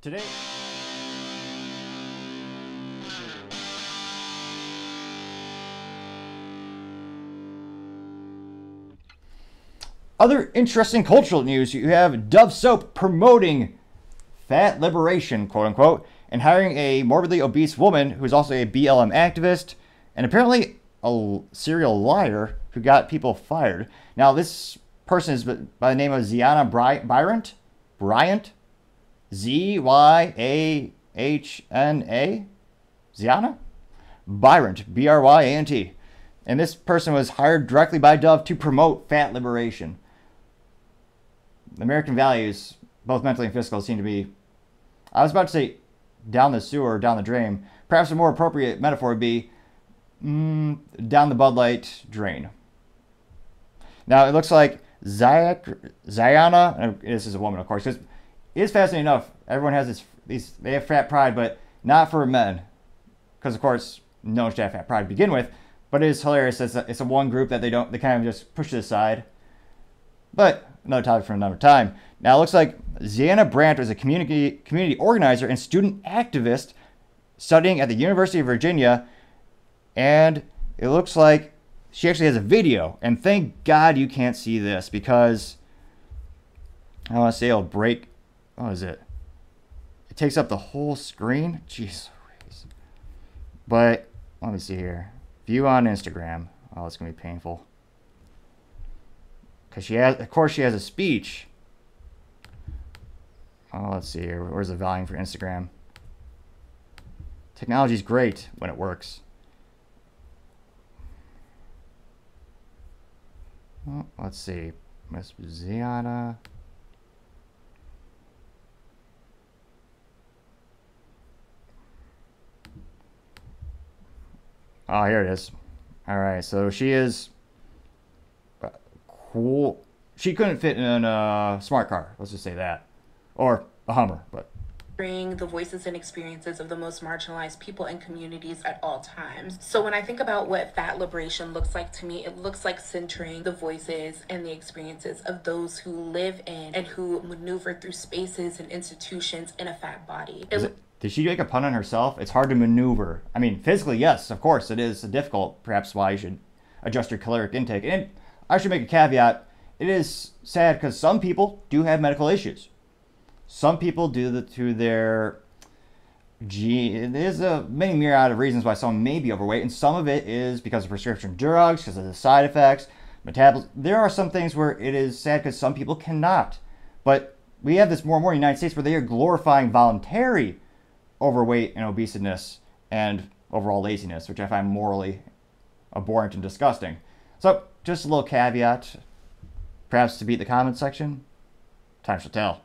Today. Other interesting cultural news you have Dove Soap promoting fat liberation, quote unquote, and hiring a morbidly obese woman who is also a BLM activist and apparently a serial liar who got people fired. Now, this person is by the name of Zyahna Bryant. Bryant? Z Y A H N A? Zyahna? Bryant, B R Y A N T. And this person was hired directly by Dove to promote fat liberation. American values, both mentally and physical, seem to be, I was about to say down the sewer, down the drain. Perhaps a more appropriate metaphor would be mm, down the Bud Light drain. Now, it looks like Zayana, this is a woman, of course, because is fascinating enough. Everyone has this, these, they have fat pride, but not for men. Because, of course, no one should have fat pride to begin with. But it is hilarious. It's a, it's a one group that they don't, they kind of just push to the side. But another topic for another time. Now, it looks like Zyahna Brandt is a community, community organizer and student activist studying at the University of Virginia. And it looks like she actually has a video. And thank God you can't see this because I want to say it'll break. What is it? It takes up the whole screen. Jeez. But let me see here. View on Instagram. Oh, it's going to be painful because she has, of course, she has a speech. Oh, let's see here. Where's the volume for Instagram? Technology is great when it works. Oh, let's see. Miss Zyahna. Oh, here it is. All right, so she is uh, cool. She couldn't fit in a smart car. Let's just say that, or a Hummer, but bring the voices and experiences of the most marginalized people and communities at all times. So when I think about what fat liberation looks like to me, it looks like centering the voices and the experiences of those who live in and who maneuver through spaces and institutions in a fat body. It, did she make a pun on herself? It's hard to maneuver. I mean, physically, yes, of course, it is difficult. Perhaps why you should adjust your caloric intake. And I should make a caveat. It is sad because some people do have medical issues. Some people do the to their gene. There's a many myriad of reasons why someone may be overweight, and some of it is because of prescription drugs, because of the side effects, metabolism. There are some things where it is sad because some people cannot. But we have this more and more in the United States where they are glorifying voluntary overweight and obesity and overall laziness, which I find morally abhorrent and disgusting. So just a little caveat, perhaps to beat the comment section. Time shall tell.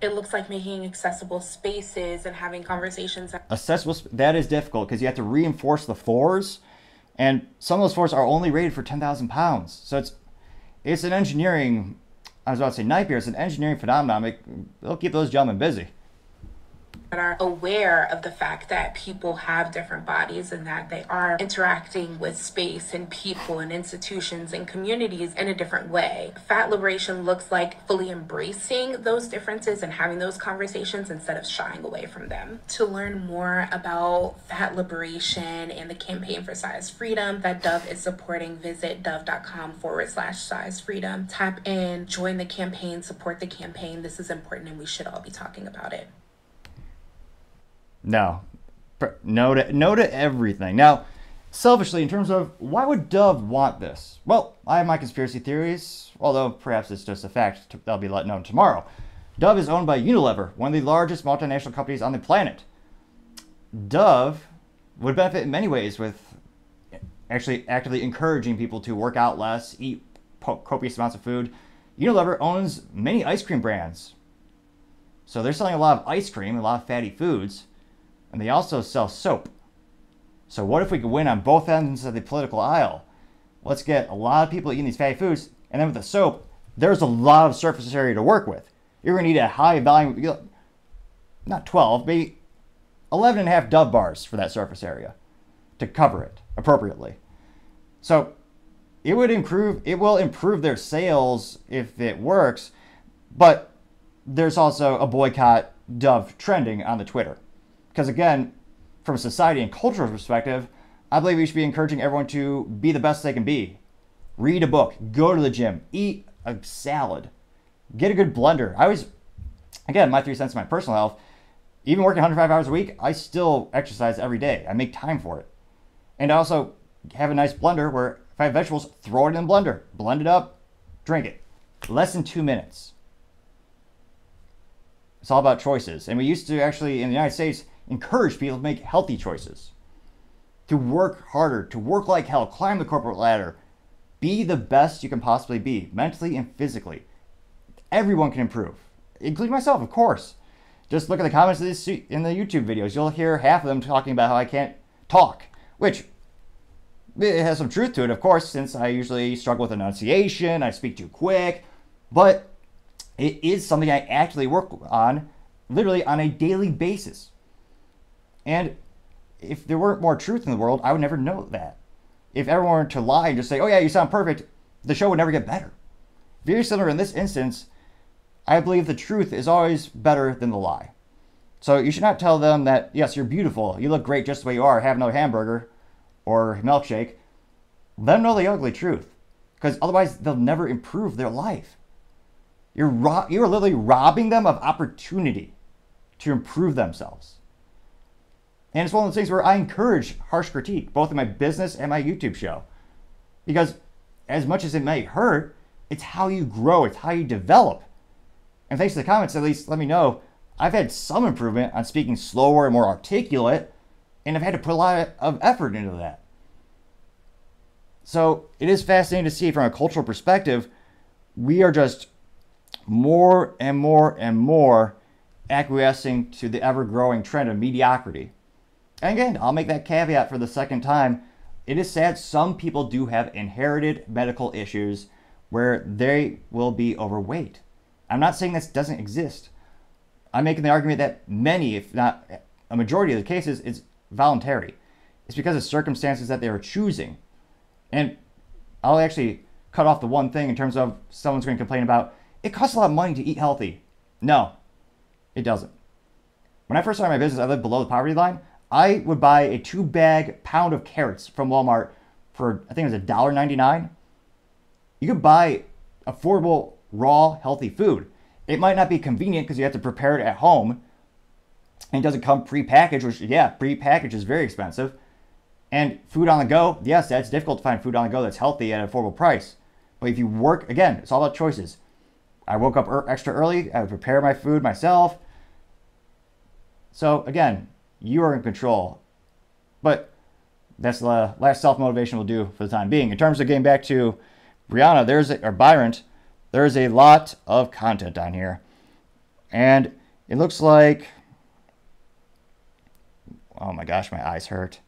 It looks like making accessible spaces and having conversations. Accessible, that is difficult because you have to reinforce the floors, and some of those floors are only rated for 10,000 pounds. So it's it's an engineering, I was about to say nightmare, it's an engineering phenomenon. It'll keep those gentlemen busy that are aware of the fact that people have different bodies and that they are interacting with space and people and institutions and communities in a different way. Fat liberation looks like fully embracing those differences and having those conversations instead of shying away from them. To learn more about fat liberation and the campaign for size freedom that Dove is supporting, visit dove.com forward slash size freedom. Tap in, join the campaign, support the campaign. This is important and we should all be talking about it. No. No to, no to everything. Now, selfishly, in terms of why would Dove want this? Well, I have my conspiracy theories, although perhaps it's just a fact that'll be let known tomorrow. Dove is owned by Unilever, one of the largest multinational companies on the planet. Dove would benefit in many ways with actually actively encouraging people to work out less, eat copious amounts of food. Unilever owns many ice cream brands. So they're selling a lot of ice cream, a lot of fatty foods. And they also sell soap. So what if we could win on both ends of the political aisle? Let's get a lot of people eating these fatty foods, and then with the soap, there's a lot of surface area to work with. You're to need a high volume, not 12, maybe 11 and a half Dove bars for that surface area to cover it appropriately. So it would improve, it will improve their sales if it works, but there's also a boycott Dove trending on the Twitter. Because again, from a society and cultural perspective, I believe we should be encouraging everyone to be the best they can be. Read a book, go to the gym, eat a salad, get a good blender. I always, again, my three cents my personal health, even working 105 hours a week, I still exercise every day. I make time for it. And I also have a nice blender where if I have vegetables, throw it in the blender, blend it up, drink it. Less than two minutes. It's all about choices. And we used to actually, in the United States, encourage people to make healthy choices, to work harder, to work like hell, climb the corporate ladder, be the best you can possibly be, mentally and physically. Everyone can improve, including myself, of course. Just look at the comments this, in the YouTube videos. You'll hear half of them talking about how I can't talk, which it has some truth to it, of course, since I usually struggle with enunciation, I speak too quick, but it is something I actually work on literally on a daily basis. And if there weren't more truth in the world, I would never know that. If everyone were to lie and just say, oh yeah, you sound perfect, the show would never get better. Very similar in this instance, I believe the truth is always better than the lie. So you should not tell them that, yes, you're beautiful, you look great just the way you are, have no hamburger or milkshake. Let them know the ugly truth. Because otherwise, they'll never improve their life. You're, ro- you're literally robbing them of opportunity to improve themselves. And it's one of those things where I encourage harsh critique, both in my business and my YouTube show. Because as much as it may hurt, it's how you grow, it's how you develop. And thanks to the comments, at least let me know I've had some improvement on speaking slower and more articulate, and I've had to put a lot of effort into that. So it is fascinating to see from a cultural perspective, we are just more and more and more acquiescing to the ever growing trend of mediocrity. And again, I'll make that caveat for the second time. It is sad some people do have inherited medical issues where they will be overweight. I'm not saying this doesn't exist. I'm making the argument that many, if not a majority of the cases, it's voluntary. It's because of circumstances that they are choosing. And I'll actually cut off the one thing in terms of someone's going to complain about it costs a lot of money to eat healthy. No, it doesn't. When I first started my business, I lived below the poverty line. I would buy a two bag pound of carrots from Walmart for I think it was $1.99. You could buy affordable, raw, healthy food. It might not be convenient because you have to prepare it at home. And it doesn't come pre-packaged, which yeah, pre-packaged is very expensive. And food on the go, yes, that's difficult to find food on the go that's healthy at an affordable price. But if you work, again, it's all about choices. I woke up extra early. I would prepare my food myself. So again, you are in control. But that's the last self motivation we'll do for the time being. In terms of getting back to Brianna, there's a, or Byron, there's a lot of content on here, and it looks like. Oh my gosh, my eyes hurt.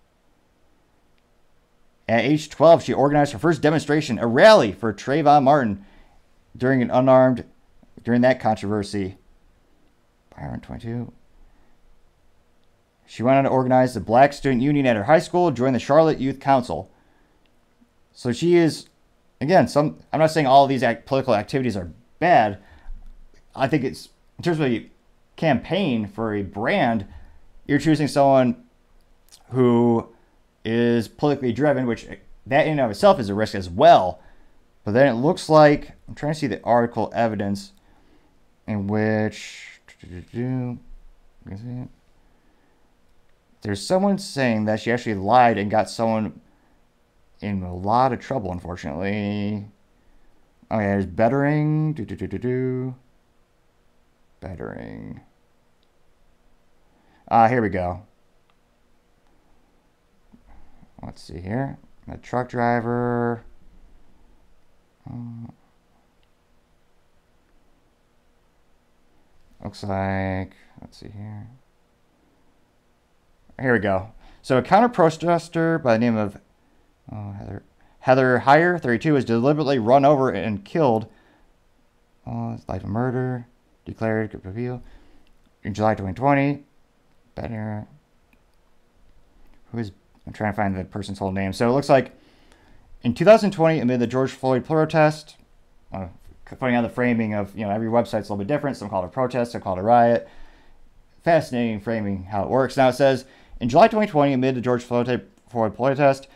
At age 12, she organized her first demonstration, a rally for Trayvon Martin during an unarmed, during that controversy. Byron 22. She went on to organize the Black Student Union at her high school, joined the Charlotte Youth Council. So she is, again, some. I'm not saying all these act, political activities are bad. I think it's in terms of a campaign for a brand, you're choosing someone who is politically driven, which that in and of itself is a risk as well. But then it looks like I'm trying to see the article evidence in which there's someone saying that she actually lied and got someone in a lot of trouble, unfortunately. Okay, there's bettering. Do, do, do, do, do. Bettering. Ah, uh, here we go. Let's see here. The truck driver. Uh, looks like, let's see here. Here we go. So a counter protester by the name of oh, Heather Heather Heyer, 32, was deliberately run over and killed. Oh, it's life of murder. Declared appeal in July 2020. Better. Who is? I'm trying to find the person's whole name. So it looks like in 2020, amid the George Floyd protest, uh, putting out the framing of you know every website's a little bit different. Some call it a protest, some call it a riot. fascinating framing how it works. Now it says in July 2020, amid the George Floyd protest,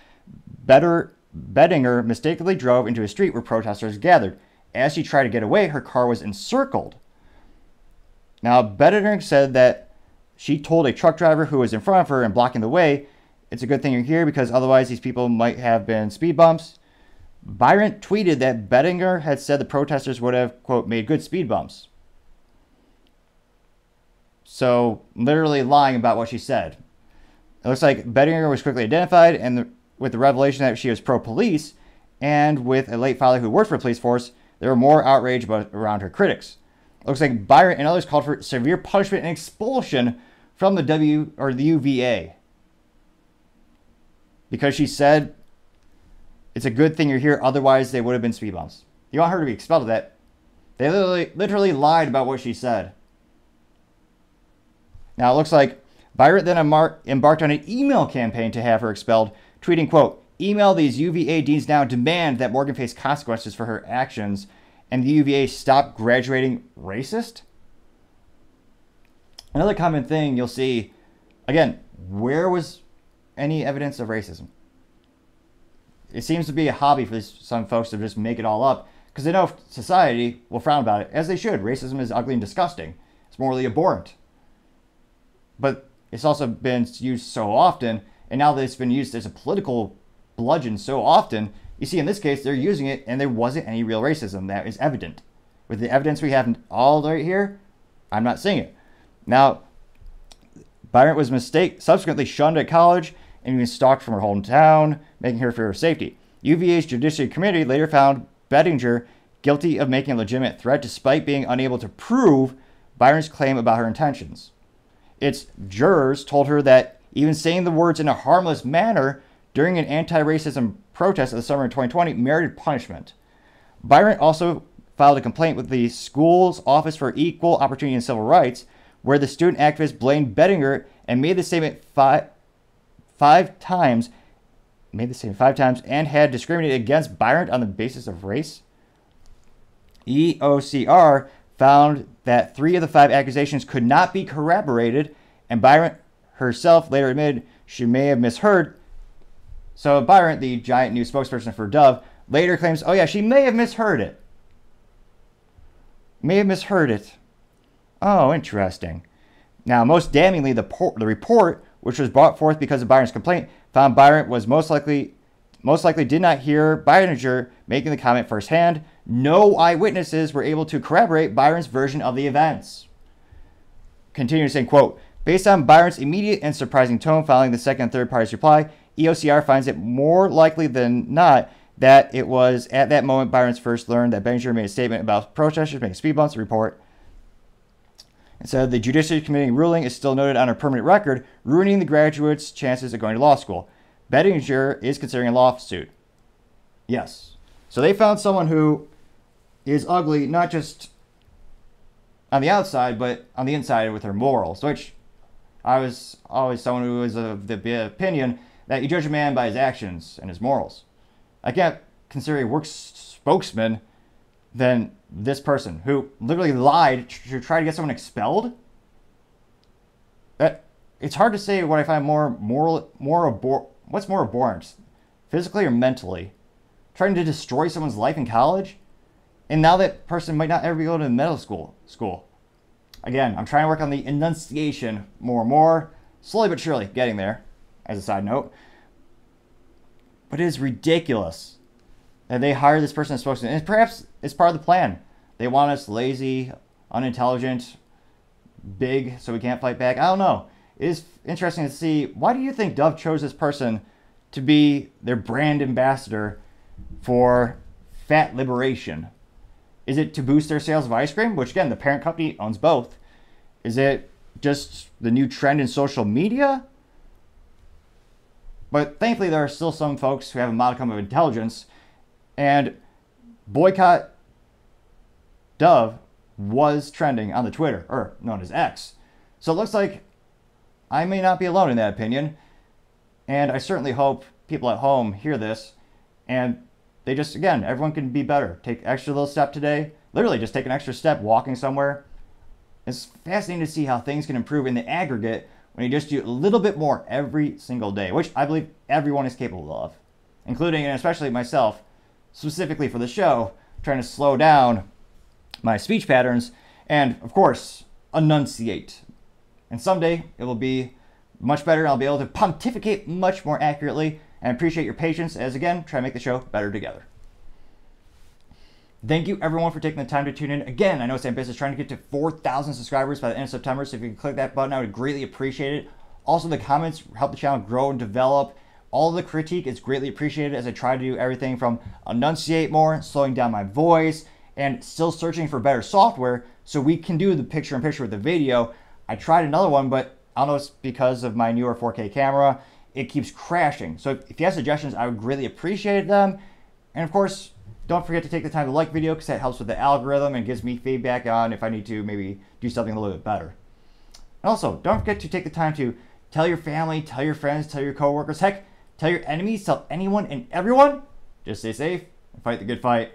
Better Bettinger mistakenly drove into a street where protesters gathered. As she tried to get away, her car was encircled. Now, Bettinger said that she told a truck driver who was in front of her and blocking the way, It's a good thing you're here because otherwise these people might have been speed bumps. Byron tweeted that Bettinger had said the protesters would have, quote, made good speed bumps. So, literally lying about what she said. It looks like Bettinger was quickly identified, and the, with the revelation that she was pro police, and with a late father who worked for the police force, there were more outrage about, around her critics. It looks like Byron and others called for severe punishment and expulsion from the W or the UVA because she said it's a good thing you're here, otherwise they would have been speed bumps. You want her to be expelled of that? They literally, literally lied about what she said. Now it looks like Byron then embarked on an email campaign to have her expelled, tweeting, quote, email these UVA deans now demand that Morgan face consequences for her actions and the UVA stop graduating racist? Another common thing you'll see, again, where was any evidence of racism? It seems to be a hobby for some folks to just make it all up because they know society will frown about it, as they should. Racism is ugly and disgusting. It's morally abhorrent. But it's also been used so often, and now that it's been used as a political bludgeon so often, you see in this case they're using it and there wasn't any real racism that is evident. With the evidence we have all right here, I'm not seeing it. Now, Byron was mistake subsequently shunned at college and even stalked from her hometown, making her fear of safety. UVA's Judiciary Committee later found Bettinger guilty of making a legitimate threat despite being unable to prove Byron's claim about her intentions. Its jurors told her that even saying the words in a harmless manner during an anti racism protest of the summer of 2020 merited punishment. Byron also filed a complaint with the school's Office for Equal Opportunity and Civil Rights, where the student activist blamed Bettinger and made the statement five, five times, made the statement five times, and had discriminated against Byron on the basis of race. EOCR found that three of the five accusations could not be corroborated, and Byron herself later admitted she may have misheard. So Byron, the giant new spokesperson for Dove, later claims, oh yeah, she may have misheard it. May have misheard it. Oh, interesting. Now, most damningly, the, por- the report, which was brought forth because of Byron's complaint, found Byron was most likely most likely did not hear Bettinger making the comment firsthand. No eyewitnesses were able to corroborate Byron's version of the events. Continuing saying, quote, based on Byron's immediate and surprising tone following the second and third party's reply, EOCR finds it more likely than not that it was at that moment Byron's first learned that Bettinger made a statement about protesters making speed bumps report. And so the Judiciary Committee ruling is still noted on her permanent record, ruining the graduate's chances of going to law school. Bettinger is considering a lawsuit. Yes. So they found someone who is ugly, not just on the outside, but on the inside with her morals, which I was always someone who was of the opinion that you judge a man by his actions and his morals. I can't consider a worse spokesman than this person who literally lied to try to get someone expelled. That it's hard to say what I find more moral, more abhor- what's more abhorrent, physically or mentally? Trying to destroy someone's life in college, and now that person might not ever be going to medical school. School. Again, I'm trying to work on the enunciation more and more, slowly but surely, getting there. As a side note, but it is ridiculous that they hire this person as spokesman, and perhaps it's part of the plan. They want us lazy, unintelligent, big, so we can't fight back. I don't know it is interesting to see why do you think Dove chose this person to be their brand ambassador for fat liberation? Is it to boost their sales of ice cream, which again the parent company owns both? Is it just the new trend in social media? But thankfully, there are still some folks who have a modicum of intelligence, and boycott Dove was trending on the Twitter, or known as X. So it looks like I may not be alone in that opinion. And I certainly hope people at home hear this and they just, again, everyone can be better. Take extra little step today. Literally, just take an extra step walking somewhere. It's fascinating to see how things can improve in the aggregate when you just do a little bit more every single day, which I believe everyone is capable of, including and especially myself, specifically for the show, trying to slow down my speech patterns and, of course, enunciate. And someday it will be much better. I'll be able to pontificate much more accurately and appreciate your patience as, again, try to make the show better together. Thank you everyone for taking the time to tune in. Again, I know Sam Biss is trying to get to 4,000 subscribers by the end of September, so if you can click that button, I would greatly appreciate it. Also, the comments help the channel grow and develop. All the critique is greatly appreciated as I try to do everything from enunciate more, slowing down my voice, and still searching for better software so we can do the picture in picture with the video. I tried another one, but I don't know it's because of my newer 4K camera. It keeps crashing. So if you have suggestions, I would greatly appreciate them. And of course, don't forget to take the time to like video because that helps with the algorithm and gives me feedback on if I need to maybe do something a little bit better. And also, don't forget to take the time to tell your family, tell your friends, tell your coworkers, heck, tell your enemies, tell anyone and everyone. Just stay safe and fight the good fight.